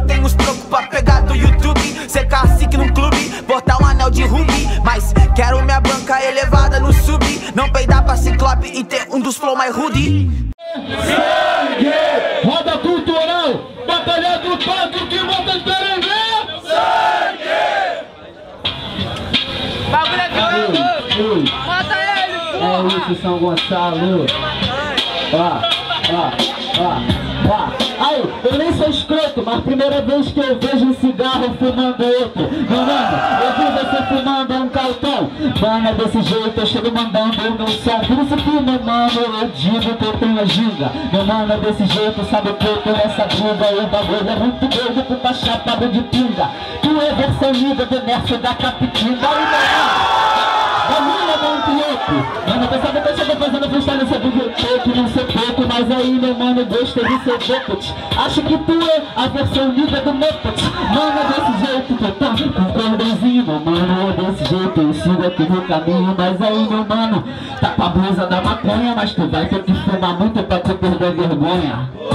Eu tenho os trocos pra pegar do YouTube. Ser cacique num clube, botar um anel de rubi. Mas quero minha banca elevada no sub. Não peidar pra ciclope e ter um dos flow mais rude. Sangue! Roda cultural! Batalha do Pato que querem ver! Sangue! Bagulho é doido! Mata ele, É isso, São Gonçalo! Ó, ó, ó, ó. Eu nem sou escroto, mas primeira vez que eu vejo um cigarro fumando outro. Meu mano, eu vi você fumando um cartão. Mano, desse jeito eu chego mandando o meu som. Por isso que, meu mano, eu digo que eu tenho ginga. Meu mano, desse jeito, sabe que eu tô nessa briga. E o bagulho é muito doido pro tá chapado de pinga. Tu é versão livre do Nerf da Capitinga. Aí, meu mano. Família muito louco Mano, pensava que eu chego fazendo freestyle sobre o pouco, não sei pouco Mas aí, meu mano, gostei de ser Dopot Acho que tu é a versão livre do Mopot Mano, é desse jeito que eu tô. Com cordãozinho Meu mano, é desse jeito eu sigo aqui no caminho Mas aí, meu mano, tá com a blusa da maconha Mas tu vai ter que fumar muito pra te perder vergonha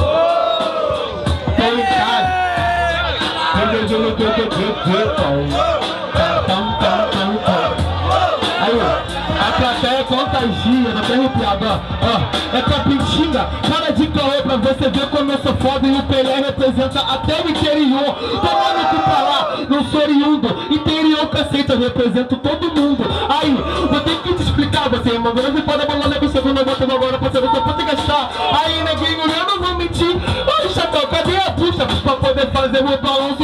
ó. É capitinga, cara de caô pra você ver como eu sou foda e o Pelé representa até o interior. Tomando pra lá, não sou oriundo, interior cacete, eu represento todo mundo. Aí, vou ter que te explicar, você é uma grande pode bolar na bicha, eu boto agora você ver quanto gastar. Aí, neguinho, eu não vou mentir. Ai, chatão, cadê a bucha pra poder fazer meu balão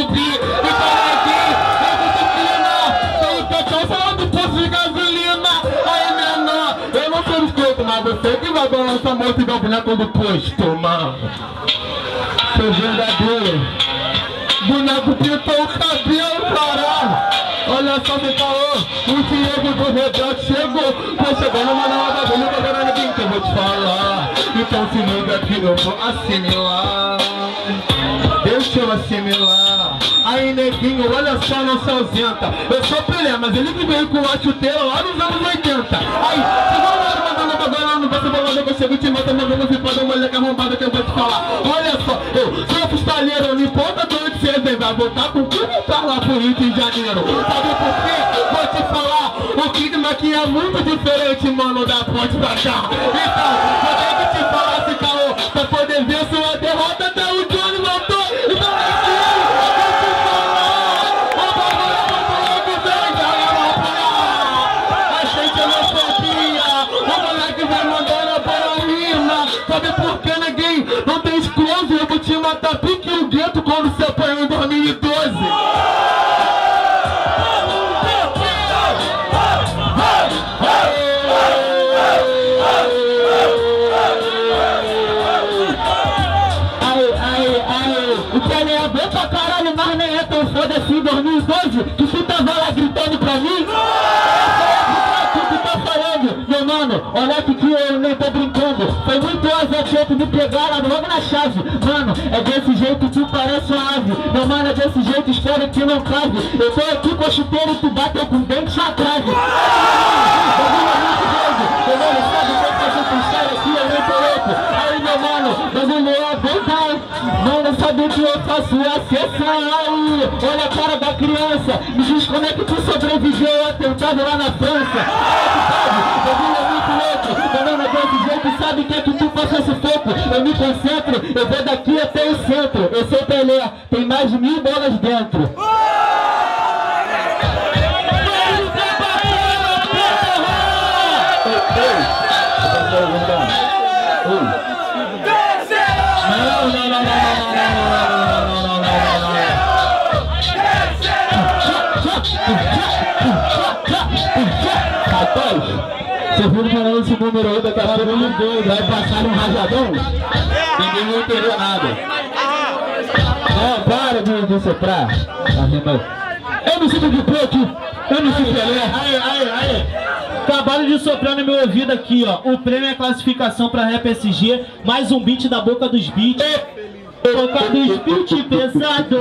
balançar muito igual boneco do posto, mano. Sou verdadeiro. Boneco pintou o cabelo, caralho. Olha só que caô, o Diego do Rebelde chegou. Tô chegando, mas não é bagulho, tô vendo ninguém que eu vou te falar. Então se liga que eu vou assimilar. Deixa eu assimilar. Aí, neguinho, olha só, não se ausenta. Eu sou Pelé, mas ele que veio com a chuteira lá nos anos 80. Aí, se não que eu chego e te mato, mandando fipada, moleque arrombada que eu vou te falar. Olha só, eu sou freestyleiro, não importa de onde você vem, vai voltar com quem tá lá por Rio de Janeiro. Sabe por quê? Vou te falar, o clima aqui é muito diferente, mano, da ponte pra cá. Então, vou ter que te falar esse caô, pra poder ver sua dentro quando se apanhou em 2012. O que é bom pra caralho, mas nem é tão foda assim em 2012 que se brincando. Foi muito azotento me pegar lá logo na chave. Mano, é desse jeito tu parece uma ave. Meu mano, é desse jeito, espero que não cabe. Eu tô aqui com a chuteira e tu bateu com o dente na trave. É muito sabe que eu faço freestyle aqui, eu nem tô louco. Aí, meu mano, bagulho é sabe o que faço? É acessar. Olha a cara da criança. Me diz como é que tu sobreviveu ao atentado lá na França. É, tu sabe, jeito, sabe que é que tu faz esse foco? Eu me concentro, eu vou daqui até o centro. Eu sou Pelé, viu falando esse número aí, daqui a pouco ele doido, vai passar um rajadão? Ninguém vai entender nada. Não, para de, de soprar. Tá rindo. MC do Preto, MC Pelé. Aí, aí, aí. Acabaram de soprar no meu ouvido aqui, ó. O prêmio é classificação pra Rap SG, mais um beat da boca dos beats. Boca dos beats pesado.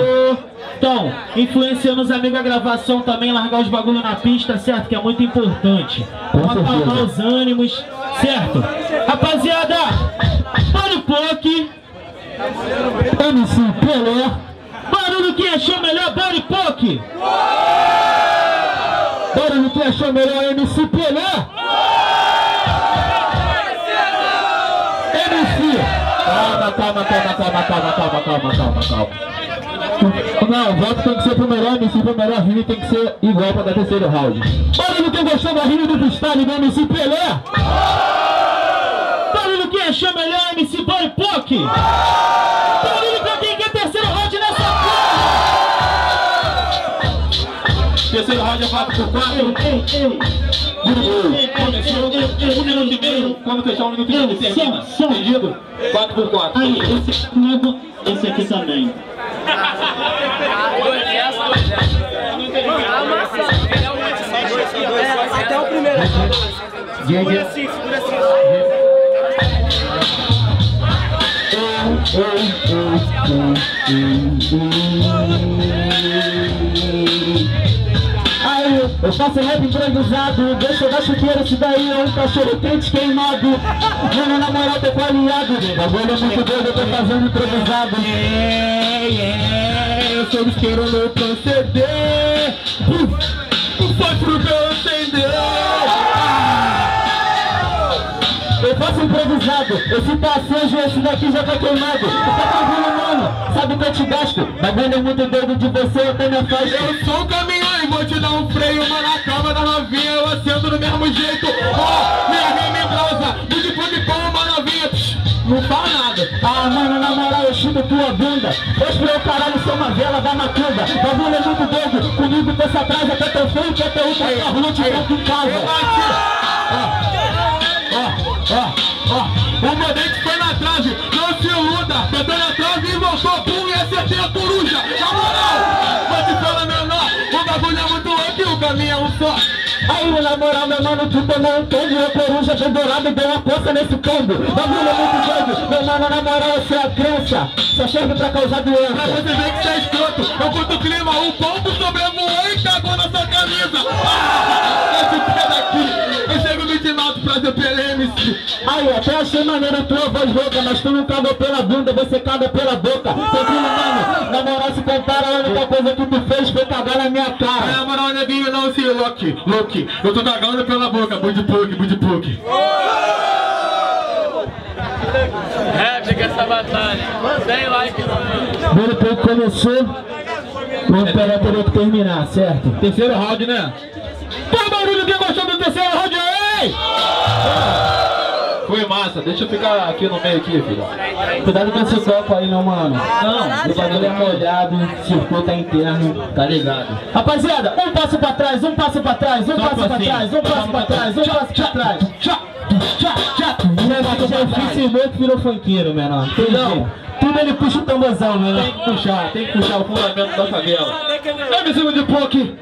Então, influenciando os amigos a gravação também, largar os bagulho na pista, certo? Que é muito importante. Vamos acalmar os ânimos, certo? Rapaziada, para o POC. MC Pelé. Barulho quem achou melhor, Body Poke. Barulho quem achou melhor, MC Pelé. Calma, calma, calma. Não, o voto tem que ser pro melhor MC, pro melhor rime tem que ser igual pra dar terceiro round. Barulho quem gostou da rime do freestyle do MC Pelé. Barulho quem achou melhor, MC Body Poke. Barulho pra quem quer terceiro round nessa Terceiro round é 4 por 4 Ei, ei, Quando fechar um minuto e meio, termina. Entendido? 4 por 4 Aí, esse aqui não é bom. Esse aqui também. Até o primeiro. Segura assim, segura assim. Eu faço rap improvisado Deixa da chuteira, isso daí é um cachorro quente queimado. Mano, na moral, tô com aliado Bagulho é muito doido, eu tô fazendo improvisado. Yeah, yeah Eu sou isqueiro, não proceder esse passeio, esse daqui já tá queimado. Tá tranquilo, mano, sabe que eu te gasto? Bagulho é muito doido de você, eu tenho minha faixa Eu sou o caminhão e vou te dar um freio Mas na cama da novinha eu acendo do mesmo jeito. Ó, minha rima em brasa, muito pug com uma novinha. Psh, Não fala nada. Ah, mano, na moral eu chuto tua bunda. Pois pro eu caralho sou uma vela da macumba. Bagulho é muito doido, comigo pensa atrás Até teu que até outra carro, te tanto em casa. Ó, na trave e voltou, pum, e acertei a coruja, na moral, vou te falar menor, o bagulho é muito louco e o caminho é um só. Aí, na moral, meu mano, tu tomou um tombo, a coruja bem dourada e deu uma coça nesse combo. Bagulho é muito doido, meu mano, na moral, você é a crença, só serve pra causar doença. Pra você ver que tá escroto, eu curto o clima, o pombo sobrevoou e cagou na sua camisa. Ah, esse Aí, até achei maneiro a tua voz louca, mas tu não caga pela bunda, você caga pela boca. Tranquilo, mano, na moral, se compara, a única coisa que tu fez foi cagar na minha cara. Na moral, neguinho, não se louque, louque. Eu tô cagando pela boca, bud pug, bud pug. Réplica essa batalha. Sem like, não. Primeiro pouco começou, o Pelé teria que terminar, certo? Terceiro round, né? Põe barulho quem gostou do terceiro round aí! Foi massa, deixa eu ficar aqui no meio aqui, filho. Cuidado com esse copo aí, meu mano. Não, o bagulho é molhado, circuito é interno, tá ligado? Rapaziada, um passo pra trás, um passo pra trás, um passo pra trás, um passo pra trás, um passo pra trás. Tchá, tchá, tchá. O que virou funkeiro, menor. Entendeu? Tudo ele puxa o tamborzão, menor. Tem que puxar, tem que puxar o fundamento da favela. MC de Poke,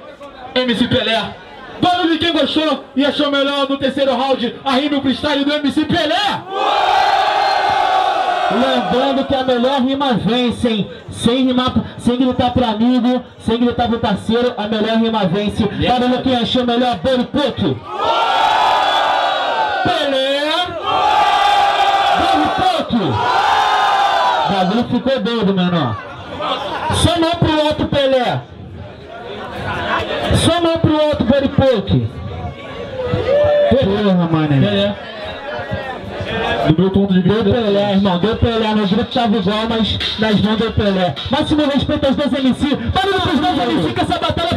MC Pelé. Barulho de quem gostou e achou melhor no terceiro round a rima o freestyle do MC Pelé. Lembrando que a melhor rima vence, hein? Sem rimar, sem gritar pro amigo, sem gritar pro parceiro, a melhor rima vence. Barulho quem achou melhor, Bori Puto. Pelé. Bori Puto. O bagulho ficou doido, menor. Só mão pro outro, Pelé. Só mão pro outro, Boripoke. Porra, mané. Pelé. Do meu ponto de vista. Deu Pelé, irmão. Deu Pelé. No grupo tava igual, mas nas mãos deu Pelé. Máximo respeito aos dois MC. Barulho pros dois MC que essa batalha.